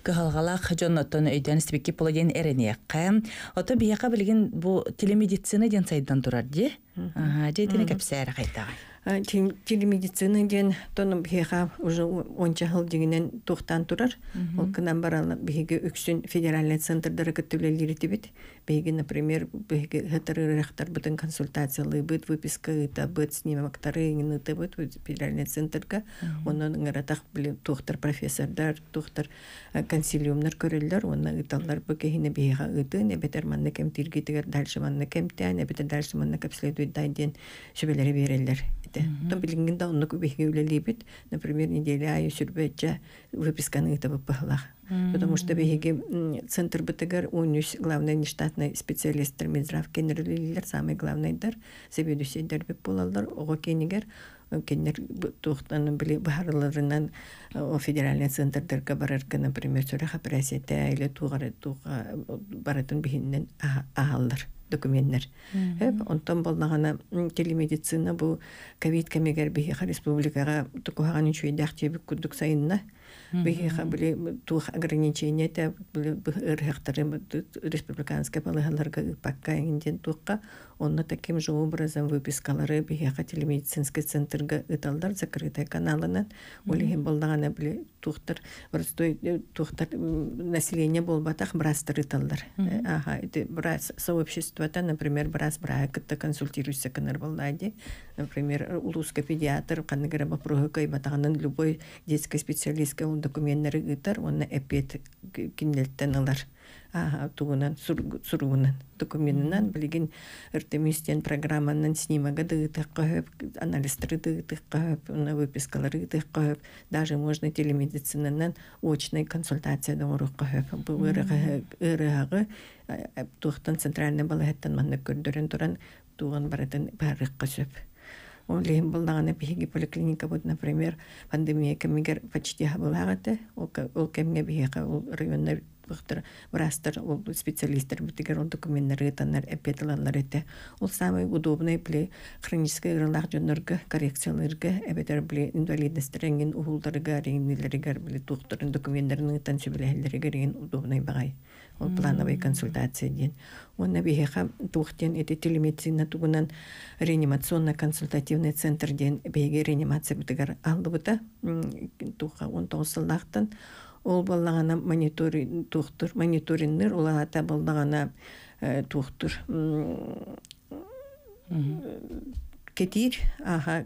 [SPEAKER 1] Кыхалгалак жоннотон өйдөн стебекки поладен эренеякка. Ото бияка билген бу телемедицина ден сайдан турар ди. Ага, жейтине кепсәр кайтагай.
[SPEAKER 2] Телемедицина ден тоны бихега уже онча жыл дегенен тухтан турар. Ол кынан баралы биһиге үксүн федеральный центрдары тибит. Биһиге, например, биһиге хатырырахтар бутын консультациялы быт, выписка ыта быт, снимактары ыңыны быт быт федеральный центрга. Онун ыңыратах биле тухтар профессордар, тухтар э, консилиумнар көрөллөр, онна ыталлар бу кехине биһига ыты, не бетер манны кем тиргитигер дальше манны кемтә, не бетер дальше манны капследует дайден шөбелери береллер. Ите. То билинген да онны биһиге үлелибит, например, неделя ай сүрбәчә выписканы ыта быпылах. Потому что м, центр бытыгар унюс главный нештатный специалисттер Минздрав кенерлилер самый главныйдар, себедүсейдер беп булалар, ого кенигер кеннер тухтан били бахарларынан о федеральный центрдерге барарга, например, сүрәха пресете или тугары туга баратын биһиннен аһаллар документтер. Хеп онтон болнагана телемедицина бу ковид кемегер биһиха республикага тукуһаган үчүйдәк тебик курдук сайынна. Биһиха били тух ограничение те ырхактары республиканская балыгаларга пакка инден тухка онна таким же образом выпискалары биһиха телемедицинский центрга ыталдар закрытая каналынан олихин болнагана били тухтар простой тухтар население болбатах брастыр ыталдар. Ага, это брас сообществото, например, брас кытта консультируйся канар боллади. Например, улуска педиатр, каныгара бапруга кай батаганын любой детский специалистка он документтары ытар, онна эпет кинелттен алар. Ага, тугунан суругунан документынан билген артемистен программанан снимага дыгытык кыһып, анализтары дыгытык кыһып, уна выпискалары дыгытык кыһып, даже можно телемедицинанан очный консультация да урук кыһып. Бу ырыгы ырыгы тухтан центральный балахеттан манны көрдөрөн туран туган баратын барыкка сөп ол лейм болдағана биһиги поликлиника бут например пандемия кемигер почти хабылагаты ол ка- ол кемге биһига ол районна быхтар брастар ол специалисттер битигер ол документтер танар эпеталанлар эте ол самый удобный биле хронический ырылак жөннөргө коррекцияларга эбетер биле инвалидностьтереңин ухулдарыга реңнилеригер биле тухтарын документтерин тан сөбүлэхеллеригер реген удобный багай ол плановый консультация ден онна биһиха тухтен эти телемедицина тугунан реанимационно консультативный центр ден беге реанимация битигер алдыбыта туха он тоғыз ол баллагана мониторинг тухтур мониторингнер ол ата баллагана тухтур кетир аха.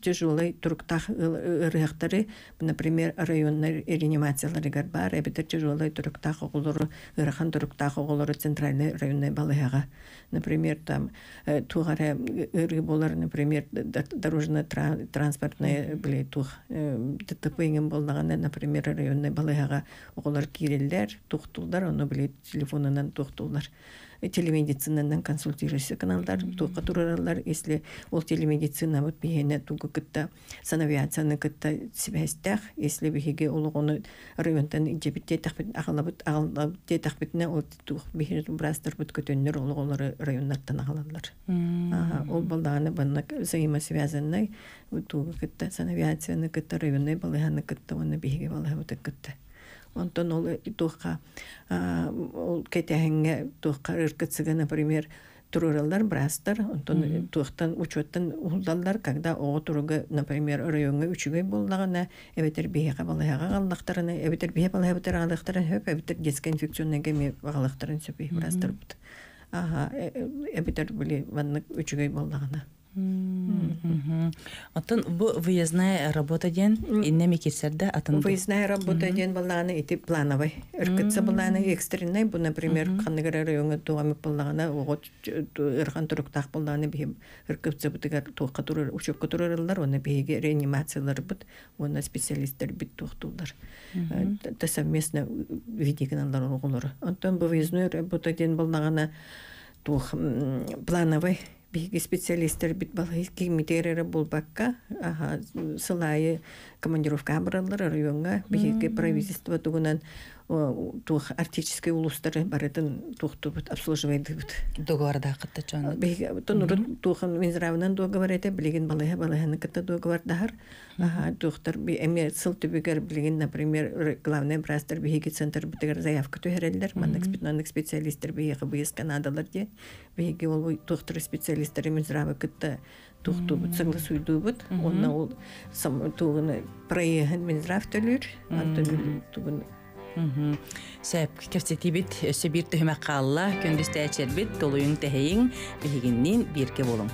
[SPEAKER 2] Тяжелый туруктах ырыяктары например районный реанимацияларыгар бар эбитер тяжелый туруктах оголору ырахан туруктах оголору центральный районный балыяга например там э, тугара ыры болар например д- дорожно транспортный биле тух ДТП болдаганда например районный балыяга оголор киреллер тухтулдар оны биле телефонунан тухтулар телемедицинадан консультирующий каналдар тука тураралар если ол телемедицина вот бихене тугу кытта санавиацияны кытта связьтах если биһиге олгону районтан жебитте тахбит агалабыт агалабыт тахбитне ол тух бихир брастер бут көтөннөр районнардан Ага, ол балдаганы банна взаимосвязанный тугу кытта санавиацияны кытта районный балыханы кытта оны кытта. Онтон ол туха ол кетехинге туха ыркытсыга например туруралар брастар онтон тухтан учеттан улдаллар когда ого туруга например районга үчүгөй боллагана эбетер бияга балаяга галлактарына эбетер бия балая бетер галактарын хөп эбетер детский инфекционныйга ме галактарын сөпи брастар бут. Ага эбетер били ванны үчүгөй боллагана
[SPEAKER 1] Оттон бу выездная работа ден инне мекесерде атын
[SPEAKER 2] Выездная работа ден баланы ити плановый. Иркытса баланы экстренный, бу, например, ханныгара районга тугамы баланы, огот ирхан туруктах баланы бихим иркытса бутыгар туаққа турар, учепка турарылар, оны биһиге реанимациялар бут, оны специалисттер бит туқтулар. Та совместно видигналар оголор. Онтон бу выездной работа ден баланы тух плановый. биһиги специалисттер бит балай кимитерере булбакка аха сылайы командировка баралар районга биһиги правительство тугунан о, тух артический улустары барытын тухтубут обслуживайдыбыт
[SPEAKER 1] договорда кытта чону.
[SPEAKER 2] биһиги тонурун тухан минздравынан договор эте билигин балайха балайханы кытта договор дахар аха тухтар би эме сыл түбүгер билигин например р- главный брастер биһиги центр битигер заявка төһөреллер маннык специалист специалисттер биһиги быйыс канадалар де биһиги ол тухтар специалисттер минздравы кытта тухтубут согласуйдубут онна ол сам тугуны проехын минздрав төлүр антон тугун
[SPEAKER 1] Мгм. Сэп кефсетибит өсө бир төһмө калла көндүс тәчербит толуюң тэһейиң билигиннин бирке болуң.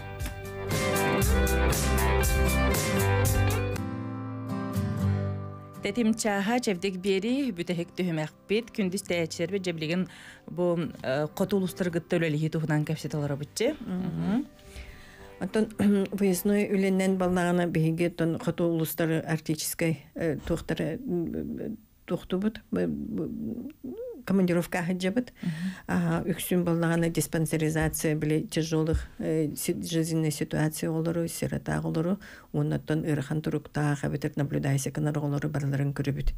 [SPEAKER 1] Тетим чаха чевдик бери бүтехек төһмәкбит күндүс тәчербит жеблигин бу котулустаргыт төлөлихи туһунан кефсеталар битчи.
[SPEAKER 2] Антон выездной үленнен балнагана биһиге тон хату улустары артической тухтары тухтубут командировка хаджабыт а үксүн балнагана диспансеризация биле тяжелых э, жизненной ситуации олору сирота олору. Оннаттан ырхан туруктаа хабитер наблюдайся канар олору барларын көрүбүт.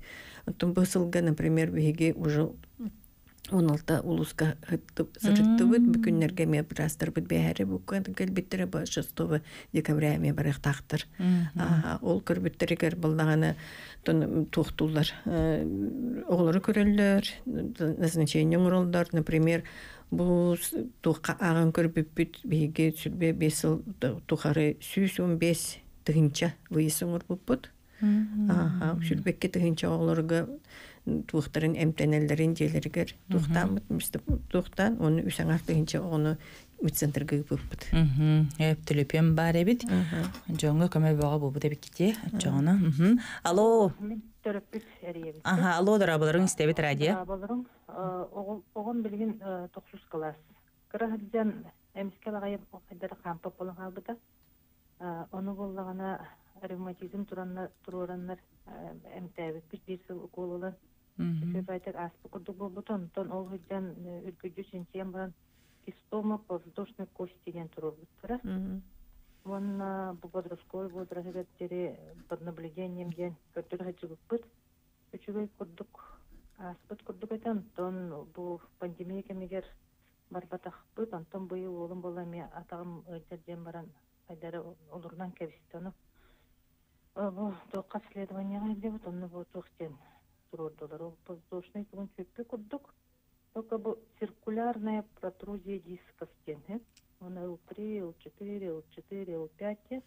[SPEAKER 2] Антон бысылга например биһиге уже 16 улуска сырыттыбыт бүкүннерге ме брастырбыт бэхэри буккан келбиттери ба 6 декабря ме барыктактыр. Аха, ол көрбүттеригер балдаганы тон тухтулар. Оглары көрөллөр, назначение уролдар, например, бу тухка аган көрбүппүт биге сүрбе 5 жыл тухары сүүс 15 тыгынча выйсыңыр буппут. Сүрбекке тыгынча огларга туохтарын эмтенелерин желергер тухтан тухтан оны үсәң артыгынча оны медцентрге бүппүт.
[SPEAKER 1] Мгм. Эп төлөпем бар эбит. Жоңго көмө бага бу деп ките. Жоңна. Мгм. Алло. Аха, алло дарабаларың истебит радио.
[SPEAKER 5] балырың огон билген токсус класс кырахыджан эмискелагайып хайдара кампа болон албыта ону боллагана ревматизм турураннар эмтебит бир сыл уколулар
[SPEAKER 1] Мгм.
[SPEAKER 5] сөп айтак аспы курдук болбут онтон ол хыджан үргүджү синтиям баран кистома воздушной кости ден турбуттара.
[SPEAKER 2] Мгм.
[SPEAKER 5] Вон бу подростковый возрасттери под наблюдением ден көтөр хачыгыппыт. Үчүгөй курдук. Аспыт курдук этен тон бу пандемия кемигер барбатахпыт, антон быйыл олым болами атагым өйдерден баран айдары олурдан кебистону. Бу тоққа следованияға деп онны бу тоқтен турдулар. Ол воздушный тугун чөппү курдук. Только бу циркулярная протрузия диска стен. Он L3, L4, L4, L5,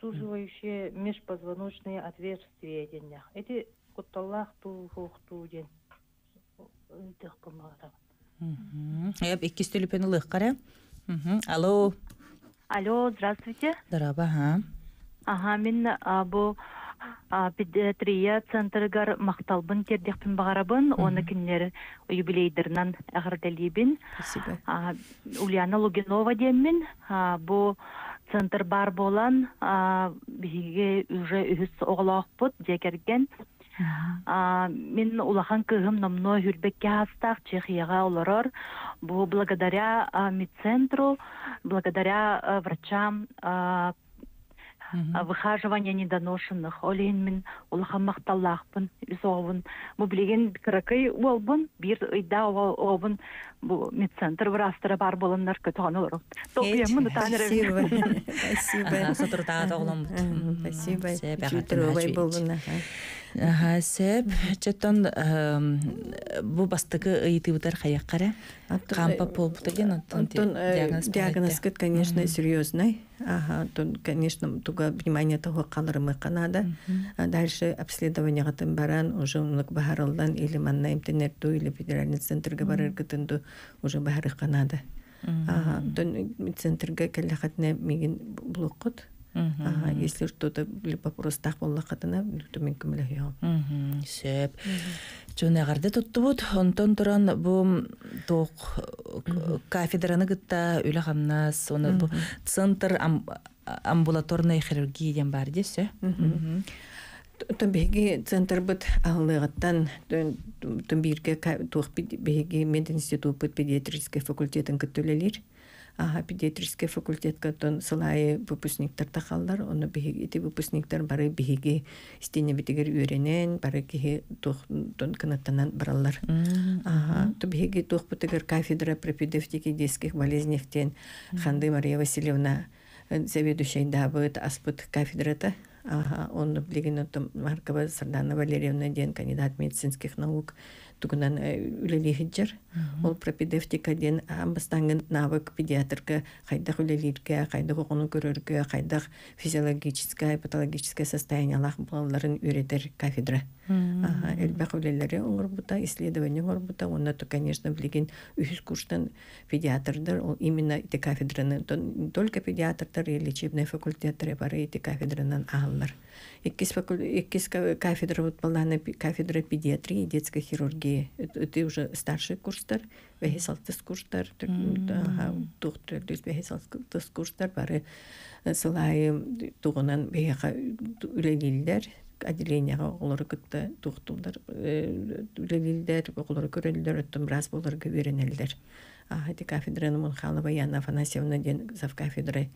[SPEAKER 5] суживающие межпозвоночные отверстия денях. Эти куталлах ту хохту ден. Идэх помагара.
[SPEAKER 1] Эп иккис төлөпөн ылык кара. Мгм. Алло,
[SPEAKER 7] Алло, здравствуйте.
[SPEAKER 1] дараба, ха.
[SPEAKER 7] Ага, мен а, педиатрия центргар макталбын тердехпин багарабын, оны кинлер юбилейдернан агырдалибин.
[SPEAKER 2] Спасибо.
[SPEAKER 7] Ульяна Лугинова деммин. А, бу центр бар болан а, биге уже үһүс оголоокпут декерген. А, мен улахан кыгым номно хүрбекке хастах Чехияга олорор. Бу благодаря а, медцентру, благодаря врачам а, а, выхаживания недоношенных. Олейн мен улахан макталлахпын, үзоғын. Бу билеген кыракай олбун, бир ыйда олбун, бу медцентр врастыры бар боланнар Топиямын
[SPEAKER 2] Спасибо. Спасибо. Спасибо.
[SPEAKER 1] Сеп, четтон бу бастыкы ыйытыбытар хаяккара.
[SPEAKER 2] Антон,
[SPEAKER 1] Кампа
[SPEAKER 2] э,
[SPEAKER 1] полбута ген оттон
[SPEAKER 2] э,
[SPEAKER 1] диагноз
[SPEAKER 2] диагноз кыт, конечно, серьезный. Ага, то, конечно, туга внимание того калырымы канада. Дальше обследование гатын баран, уже унук бахарылдан или манна имтенерту, или федеральный центрга барыр гытынду, уже бахары канада. Ага, тон центрга келе хатне мигин блокот. Если что-то либо просто так болла хатына, то мен күмле яам.
[SPEAKER 1] Мгм, Сөп. Жонагарды туттубут, онтон туран бу тоқ кафедраны гытта үле хамнас, оны бу центр ам- амбулаторная хирургия ден бар десе.
[SPEAKER 2] Тон беги центр бит аллыгаттан тон бирге тух беги мед институт бит педиатрический факультетін көттөлелер. Ага, педиатрический факультетка тон сылайы выпускниктар тахаллар, оны беги эти выпускниктар бары беги стене битигер үйренен, бары кихи тон канаттанан бараллар. Ага, то беги тух кафедра пропедевтики детских болезней тен Ханды Мария Васильевна э, заведующая дабыт аспыт кафедрата Ага, он там Маркова Сардана Валерьевна ден кандидат медицинских наук. Тугунан үлелихиджер. Ол пропедевтика ден амбастангын навык педиатрка хайдах үлелирге, хайдах окуну көрөргө, хайдах физиологическое, патологическое состояние алах балаларын үйретер кафедра. Элбах үлелери оңорбута, исследование оңорбута, онна то, конечно, билеген үхүс курстан педиатрдар, ол именно эти кафедраны, только педиатрдар и лечебный факультеттер бар эти кафедранан ааллар. Иккис факул- иккис ка- кафедра вот баланы пи- кафедра педиатрии и детской хирургии. Это это уже старший курстар, вехе салтыс курстар, доктор дус вехе салтыс курстар бары э, сылай тугунан вехе үлелилдер отделениеға олар кытта тухтулар үлелилдер олар көрелдер оттон раз боларга үйренелдер а эти кафедраны мунхалова Яна Афанасьевна ден зав кафедры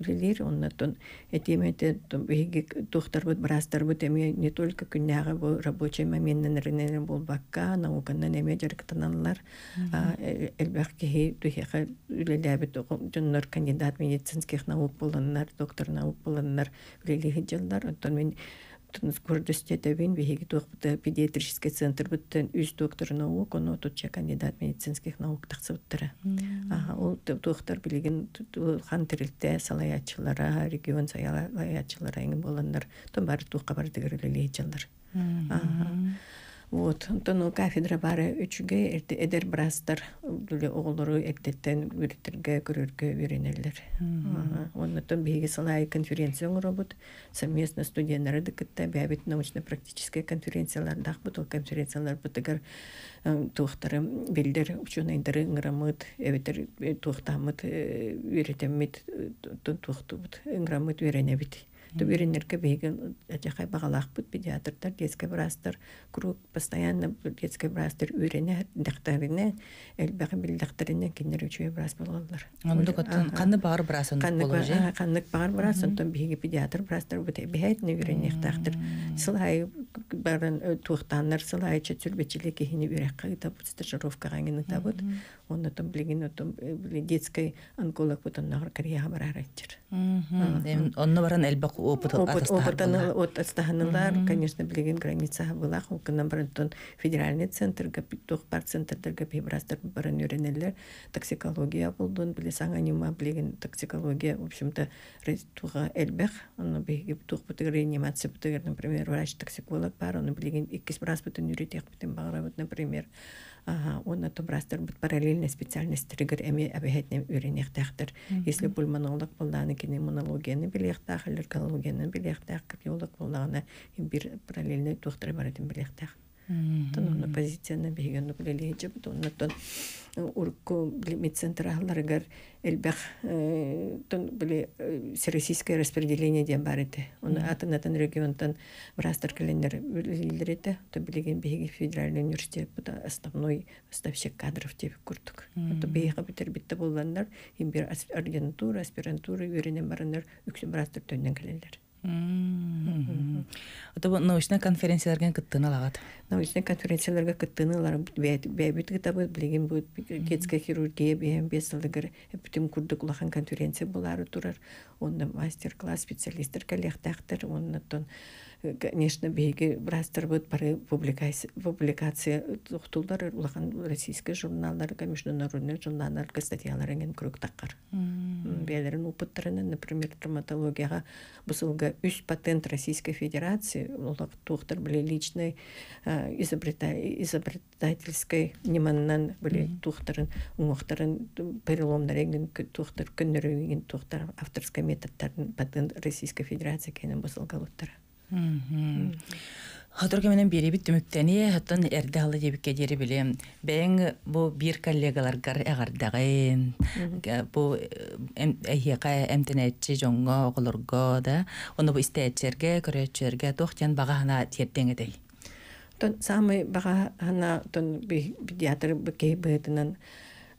[SPEAKER 2] үлелер оннотон этимете биги тухтар бут брастар бут эми не только күннәгы бу рабочий моменттен ренен бул бакка науканнан эме жарктаналар элбах ки тухеха үлеләбит жоннор кандидат медицинских наук булганнар доктор наук булганнар үлелеги жылдар оттон мен көрдөстетебин биһиги туохпута педиатрический центр буттан үз доктор наук оно тутча кандидат медицинских наук тахсыбыттара Ага, ол туохтар билеген хан тирилте салаячылара регион салаячылара эңин боландар тон бары тигерелелей жылдар Вот, ол кафедра бары үчүгө эрте эдер брастар дүле оголору эртеттен үретерге көрөргө үйренелер. Оннотон биги салай конференция оңоробут, совместно студенттары дыкытта бәбит научно-практическая конференциялар дахбут, ол конференциялар бутыгар туохтары билдер ученыйдары ыңрамыт, эбетер туохтамыт үйретеммит тухтубут, ыңрамыт үйренебит. Туберинерге бейген жакай багалаакпыт педиатрдар, детский врачтар, круг постоянно детский врачтар үйрене дактарыне, элбеги билдактерине кинер үчүе врач болалар.
[SPEAKER 1] Онду коттон каны бар брасын болу же.
[SPEAKER 2] Каннык багар врач, сонтон биги педиатр врачтар бу бехетне үйренехтактыр. Сылай барын туктаннар, сылай чөтүлбечилик кихини үрек кайта стажировкага генин табыт. Оннотон билген отон детский онколог бутон нагыр Кореяга барарачыр.
[SPEAKER 1] Онно баран элбак опыт
[SPEAKER 2] Опыт
[SPEAKER 1] атастар
[SPEAKER 2] опытаны
[SPEAKER 1] була.
[SPEAKER 2] от астаханылар, конечно, билеген граница булах, укынан барантон федеральный центр гапитух бар центрдар гапибрастар баран үйренелер, токсикология болдун, биле саңанима билеген токсикология, в общем-то, туга элбех, оны биги тух бутыгы реанимация бутыгы, например, врач-токсиколог бар, оны билеген иккис брас бутын үйретек бутын багырабыт, например, Ага, оны тубрастар бут параллельно специальностьтер эми абехетне үйренехтахтер. Если пульмонолог булданы кинемонологияны билехтах, аллергологияны билехтах, кардиолог булданы бир параллельно доктор баратын билехтах. Тон оны позицияны бейген билелейче бут оннотон урку медцентр ахларыгар элбэх тон биле всероссийское распределение диэн бар ити. Оны атын атын регионтан брастар календар билдирете. То билеген федеральный университет бута основной поставщик кадров деп курдук. То бейга битер битте ас- ординатура, аспирантура үйренен барандар үксү брастар төннен.
[SPEAKER 1] Ото бу научный конференцияларга кыттын алагат.
[SPEAKER 2] научный конференцияларга кыттыныылар бэбит кытабы билеген бу детская хирургия бэм бесылыгыр эпитим курдук улахан конференция булары турар онда мастер класс специалисттер коллектахтар оннотон конечно беги брастер бут пары публикация публикация тухтулдар улахан российский журналларга международный журналларга статьялар энген круг таккар бәлерин опыттарынан например травматологияга бусылга үч патент Российской Федерации улак тухтар биле личный э, изобрета- изобретательской неманнан биле тухтарын уңуктарын переломдар энген тухтар көннөрүген тухтар авторской методтарын патент Российской Федерация кенен бусылгалыттар
[SPEAKER 1] Хатырга менен бери бит түмүктени хаттан эрде халы дебикке дери билем. Бәң бу бир коллегаларгар эгардагын. Бу эхига эмтенетчи жоңго оголорго да. Оны бу истечерге, көрөчөргө тохтен багана тиеттеңедей.
[SPEAKER 2] Тон самый бага хана тон би- педиатр бекей бытынан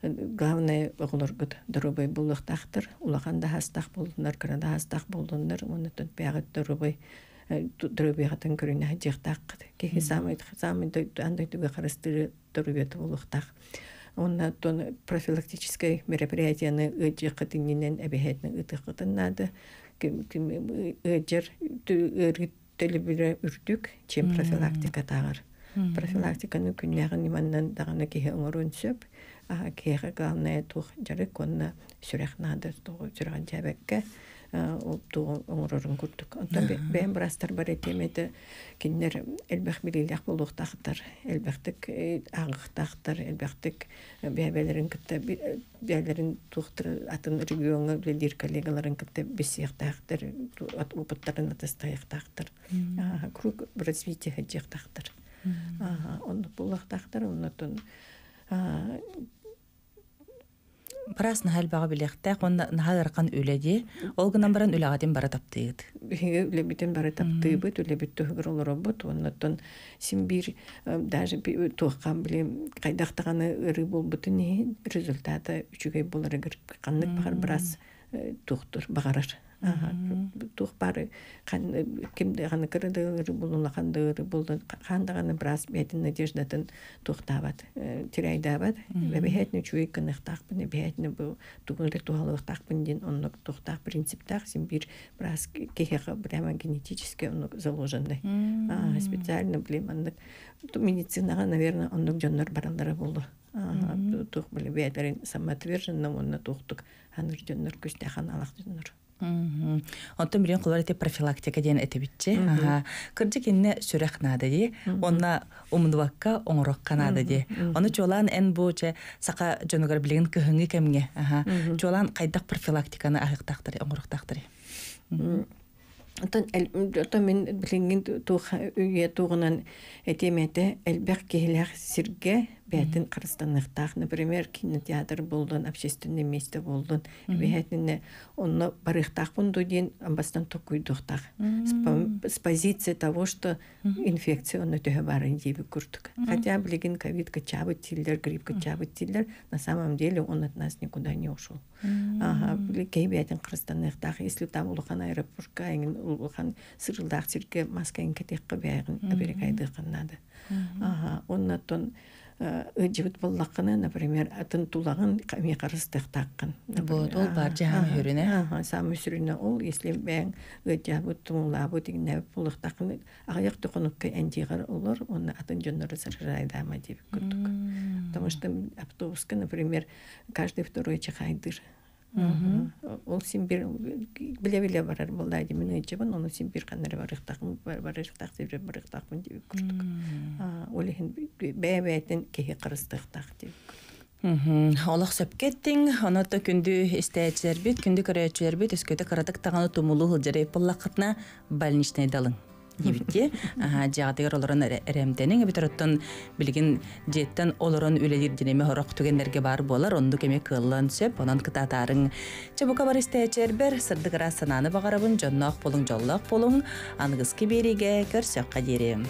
[SPEAKER 2] главное оголоргут дорубай булуктахтыр улаханда хастах болдунар кырада хастах болдунар оны тон бягы дорубай дорубайгатын көрүнө жыктак. Кеги самый самый андай туга харастыры дорубет булуктах Онна тон профилактическое мероприятияны ыджыкытыннен әбәһәтнең ытыкытыннады. Ким ким ыджыр төлөбүрө үрдүк чем профилактика тагыр. Профилактиканы күннәгын иманнан даганы кеһе оңорун сөп, а кеһе главное тух жары конна сүрәхнады тугы сүрәгән җәбәккә ол тугы оңорорун күрдүк. Онтан бәм брастар бар этемете киннер элбәх билиләх булуктактар, элбәхтек агыктактар, элбәхтек бәбәләрен китте бәбәләрен тухтыр атын регионга билдир коллегаларын китте бесяктактар, опыттарын атастаяктактар. Круг развития. Ага, он булактактар, оннан
[SPEAKER 1] Барас нахал бага билехтә, онна нахал аркан үледи. Ол гынан баран үләгатин бара таптыйт.
[SPEAKER 2] Биһиге үлебитен бары таптыыбыт, үлебит туһугар олоробут, оннотон син бир э, даже туохкан билем кайдактаганы ыры болбутун не результаты үчүгей боларыгыр каннык багар брас тухтур багарар. Ага, тух бары кан кимде ганы кырыдыгыр булуна кандыгыр булды кандаганы брас бетин надеждатын тухтабат тирайдабат ве бехетне чуй кыныктак бу бехетне бу тугунды тухалыктак бин оннок тухтак принциптак син бир брас кехега прямо генетически оннок заложенный. А, специально билем андык медицинага наверное оннок жоннор Ага, ту- тух биле бетерин самоотверженно онна тухтук аныр жоннор күстахан алак жоннор
[SPEAKER 1] Онтон билен кулар эте профилактика ден эте битче. Ага. Кыржы кинне сүрәк нада ди. Онна умдвакка оңрок канада ди. Оны чолан эн буче сака жонугар билген кыһыңы кемге. Ага. Чолан кайдак профилактиканы ахыктактыр, оңроктактыр.
[SPEAKER 2] Отон отон мен билингин тух үйе тугунан этемете элбек кехилер сирге бәтин кырыстаныктах например кинотеатр болдун общественное место болдун бәтинне онно барыхтах бунду ден амбастан токуйдухтах с позиции того что инфекция онно төһө барын диби күрдүк хотя билигин ковид качабыт тиллер грипп качабыт тиллер на самом деле он от нас никуда не ушел. Ага кей бәтин кырыстаныктах если там улахан аэропортка эңин улахан сырылдах сирге маска инкетекке бәйгин аберекайдыканнады ага оннотон ыджыбыт боллаққаны, например, атын тулагын ками карыстык таккын.
[SPEAKER 1] Вот, ол бар жаһан хүрүнэ.
[SPEAKER 2] Ага, сам сүрүнө ол, если бәң ыджабыт тумулабы дигне булык таккын, аяк токонукка энжигер олар, оны атын жоннору сарайдама деп күрдүк. Потому что автобуска, например, каждый второй чахайдыр. Ол симбир биле-биле барар болды айди мен ыджабын, оны симбир канары барыктакын барыктак сибир барыктакын деп күрдүк. Ол ихин бәбәтен кеһи кырыстыктак деп.
[SPEAKER 1] Олақ сөпкеттің, онотто күнді істәйчілербіт, күнді көрәйчілербіт, өскөті қарадық тағаны тумулу ғылжырай пыллақытына больничный далың. Ебитте, жағатығыр оларын әрәмденің, әбітір оттон білген жеттен оларын өлелер денеме хорақ түгендерге бар болар, онды кеме кыллан сөп, онан кытатарың. Чабука бар істәйчер бір, сырдығыра сананы бағарабын, жоннақ болың, жоллақ болың, аңғыз кебереге көрсөк қадерем.